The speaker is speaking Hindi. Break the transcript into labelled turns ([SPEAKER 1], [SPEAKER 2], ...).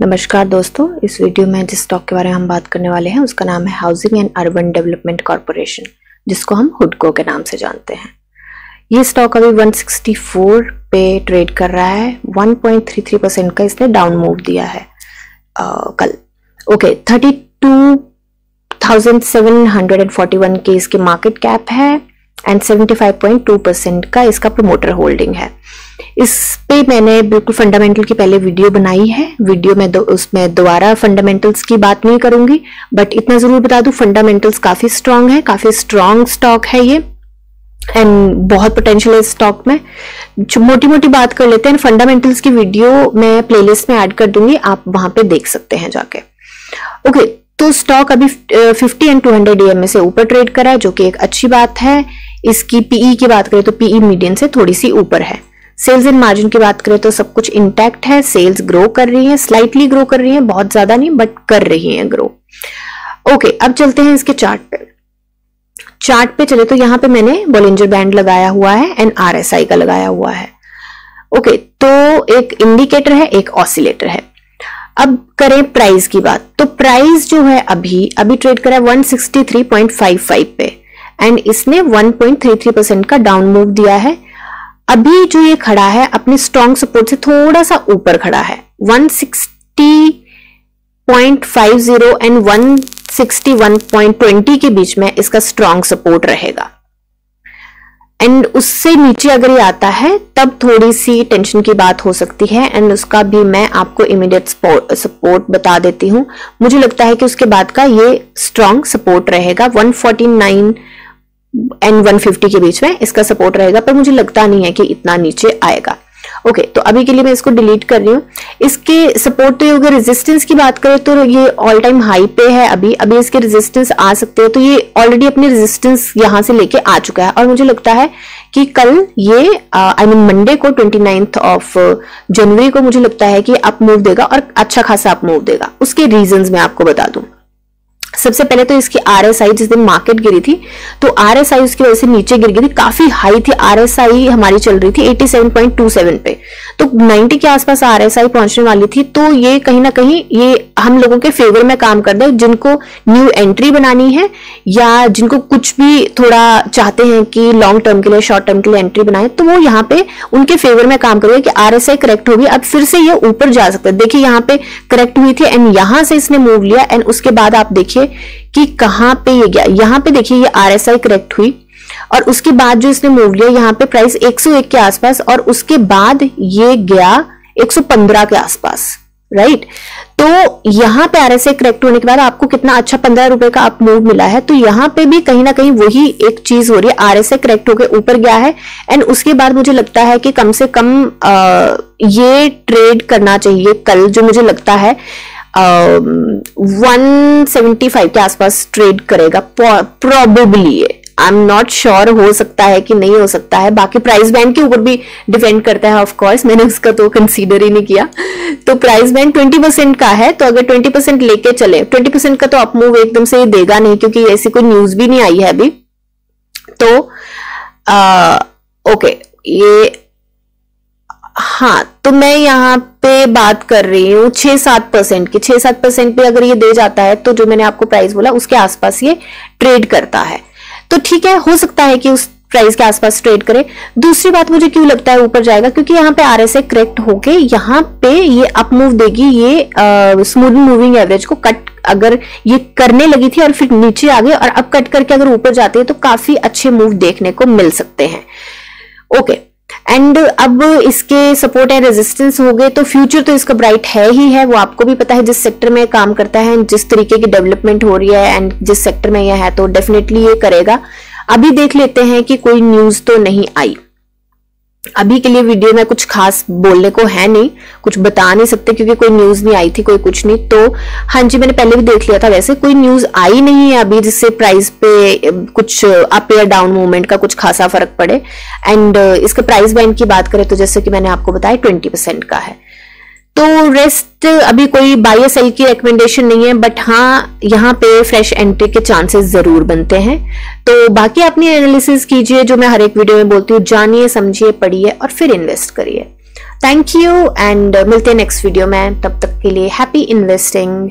[SPEAKER 1] नमस्कार दोस्तों इस वीडियो में जिस स्टॉक के बारे में हम बात करने वाले हैं उसका नाम है Housing and Urban Development Corporation जिसको हम हुडको के नाम से जानते हैं। ये स्टॉक अभी 164 पे ट्रेड कर रहा है। 1.33 परसेंट का इसने डाउन मूव दिया है आ, कल। Okay thirty two thousand seven hundred and forty one के इसके मार्केट कैप है and seventy five point two percent का इसका प्रमोटर होल्डिंग है। इस पे मैंने बिल्कुल फंडामेंटल की पहले वीडियो बनाई है। वीडियो में दो, उसमें दोबारा फंडामेंटल्स की बात नहीं करूँगी बट इतना ज़रूर बता दूँ फंडामेंटल्स काफ़ी स्ट्रांग है काफ़ी स्ट्रांग स्टॉक है ये एंड बहुत पोटेंशियल है इस स्टॉक में। मोटी मोटी बात कर लेते हैं फंडामेंटल्स की वीडियो मैं प्लेलिस्ट में ऐड कर दूँगी आप वहाँ पे देख सकते हैं जाके। ओके okay, तो स्टॉक अभी 50 एंड 200 डीएमए से ऊपर ट्रेड करा है जो कि एक अच्छी बात है। इसकी पीई e की बात करें तो पीई मीडियम e से थोड़ी सी ऊपर है। सेल्स एंड मार्जिन की बात करें तो सब कुछ इंटैक्ट है सेल्स ग्रो कर रही है स्लाइटली ग्रो कर रही है, बहुत ज़्यादा नहीं बट कर रही है ग्रो ओके अब चलते हैं इसके चार्ट पे. चार्ट पे चले तो यहाँ पे मैंने बोलेंजर बैंड लगाया हुआ है एंड आर का लगाया हुआ है. ओके तो एक इंडिकेटर है, एक ऑसिलेटर है. अब करें प्राइस की बात. तो प्राइस जो है अभी अभी ट्रेड करा है 163.55 पे. एंड इसने 1.33 परसेंट का डाउन मूव दिया है. अभी जो ये खड़ा है, अपने स्ट्रॉन्ग सपोर्ट से थोड़ा सा ऊपर खड़ा है। 160.50 एंड 161.20 के बीच में इसका स्ट्रॉन्ग सपोर्ट रहेगा। एंड उससे नीचे अगर ये आता है, तब थोड़ी सी टेंशन की बात हो सकती है एंड उसका भी मैं आपको इमीडिएट सपोर्ट बता देती हूँ। मुझे लगता है कि उसके बाद का ये स्ट्रॉन्ग सपोर्ट रहेगा। 149 एंड 150 के बीच में इसका सपोर्ट रहेगा पर मुझे लगता नहीं है कि इतना नीचे आएगा। ओके okay, तो अभी के लिए मैं इसको डिलीट कर रही हूँ। इसके सपोर्ट तो अगर रेजिस्टेंस की बात करें तो ये ऑल टाइम हाई पे है अभी। अभी इसके रेजिस्टेंस आ सकते हैं तो ये ऑलरेडी अपने रेजिस्टेंस यहाँ से लेके आ चुका है। और मुझे लगता है कि कल ये आई मीन मंडे को ट्वेंटी नाइन्थ ऑफ़ जनवरी को मुझे लगता है कि अप मूव देगा और अच्छा खासा अप मूव देगा। उसके रीजन मैं आपको बता दूँ। सबसे पहले तो इसकी आर एस आई जिस दिन मार्केट गिरी थी तो आर एस आई उसकी वजह से नीचे गिर गई थी, काफ़ी हाई थी। आर एस आई हमारी चल रही थी 87.27 पे। तो 90 के आसपास आर एस आई पहुँचने वाली थी तो ये कहीं ना कहीं ये हम लोगों के फेवर में काम कर दे जिनको न्यू एंट्री बनानी है या जिनको कुछ भी थोड़ा चाहते हैं कि लॉन्ग टर्म के लिए शॉर्ट टर्म के लिए एंट्री बनाए तो वो यहाँ पे उनके फेवर में काम करेगा कि आर एस आई करेक्ट होगी। अब फिर से ये ऊपर जा सकता है। देखिए यहाँ पे करेक्ट हुई थी एंड यहाँ से इसने मूव लिया एंड उसके बाद आप देखिए कि कहाँ पे ये गया। यहाँ पे देखिए ये आर एस करेक्ट हुई। और उसके बाद जो इसने मूव लिया यहाँ पे प्राइस 101 के आसपास और उसके बाद ये गया 115 के आसपास राइट तो यहाँ पे आरएसए करेक्ट होने के बाद आपको कितना अच्छा पंद्रह रुपए का आप मूव मिला है। तो यहाँ पे भी कहीं ना कहीं वही एक चीज़ हो रही है। आरएसए करेक्ट होकर ऊपर गया है। एंड उसके बाद मुझे लगता है कि कम से कम आ, ये ट्रेड करना चाहिए। कल जो मुझे लगता है वन सेवेंटी फाइव के आसपास ट्रेड करेगा प्रॉबेबली ये। आई एम नॉट श्योर हो सकता है कि नहीं हो सकता है। बाकी प्राइस बैंड के ऊपर भी डिपेंड करता है ऑफ़ कोर्स मैंने उसका तो कंसीडर ही नहीं किया। तो प्राइस बैंड ट्वेंटी परसेंट का है तो अगर ट्वेंटी परसेंट लेके चले ट्वेंटी परसेंट का तो अप मूव एकदम से देगा नहीं क्योंकि ऐसी कोई न्यूज़ भी नहीं आई है अभी। तो आ, ओके ये हाँ तो मैं यहाँ पे बात कर रही हूँ छह सात परसेंट की। छह सात परसेंट पे अगर ये दे जाता है तो जो मैंने आपको प्राइस बोला, उसके आसपास ये ट्रेड करता है। तो ठीक है, हो सकता है कि उस प्राइस के आसपास ट्रेड करे। दूसरी बात मुझे क्यों लगता है ऊपर जाएगा, क्योंकि यहाँ पे आर एस करेक्ट होके यहाँ पे ये अप मूव देगी, ये स्मूथ मूविंग एवरेज को कट अगर ये करने लगी थी और फिर नीचे आ गई, और अब कट करके अगर ऊपर जाती है तो काफ़ी अच्छे मूव देखने को मिल सकते हैं। Okay okay. एंड अब इसके सपोर्ट एंड रेजिस्टेंस हो गए तो फ्यूचर तो इसका ब्राइट है ही है। वो आपको भी पता है जिस सेक्टर में काम करता है, जिस तरीके की डेवलपमेंट हो रही है एंड जिस सेक्टर में यह है तो डेफिनेटली ये करेगा। अभी देख लेते हैं कि कोई न्यूज़ तो नहीं आई। अभी के लिए वीडियो में कुछ खास बोलने को है नहीं, कुछ बता नहीं सकते क्योंकि कोई न्यूज़ नहीं आई थी, कोई कुछ नहीं। तो हाँ जी, मैंने पहले भी देख लिया था वैसे, कोई न्यूज़ आई नहीं है अभी जिससे प्राइस पे कुछ अप या डाउन मूवमेंट का कुछ खासा फ़र्क पड़े। एंड इसके प्राइस बैंड की बात करें तो जैसे कि मैंने आपको बताया ट्वेंटी परसेंट का है। तो रेस्ट अभी कोई बाई सेल की रिकमेंडेशन नहीं है बट हाँ यहाँ पे फ्रेश एंट्री के चांसेस ज़रूर बनते हैं। तो बाकी अपनी एनालिसिस कीजिए, जो मैं हर एक वीडियो में बोलती हूँ, जानिए, समझिए, पढ़िए और फिर इन्वेस्ट करिए। थैंक यू एंड मिलते हैं नेक्स्ट वीडियो में। तब तक के लिए हैप्पी इन्वेस्टिंग